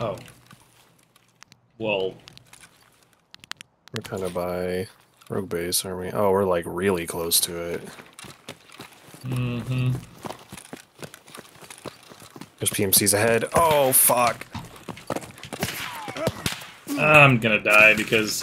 Oh. Well, We're kind of by Rogue Base, aren't we? Oh, we're like really close to it. mm-hmm. There's PMCs ahead. Oh, fuck. I'm gonna die because